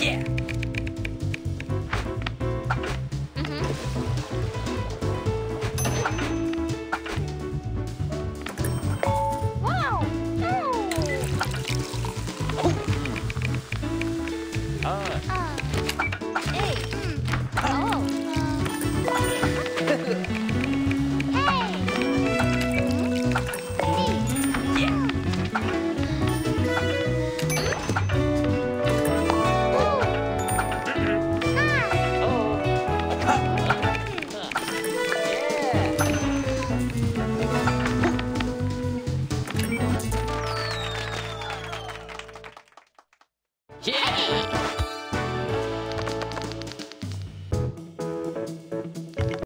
yeah! Mm -hmm. Wow! Oh. Ah. Uh. Yeah.